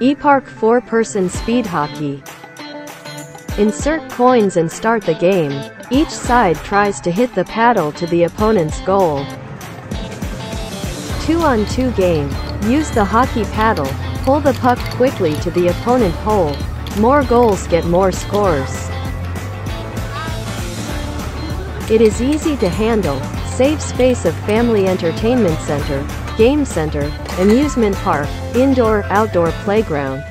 EPARK 4-person speed hockey. Insert coins and start the game. Each side tries to hit the paddle to the opponent's goal. 2 on 2 game. Use the hockey paddle. Pull the puck quickly to the opponent hole. More goals get more scores. It is easy to handle. Save space of family entertainment center, game center, amusement park, indoor, outdoor playground.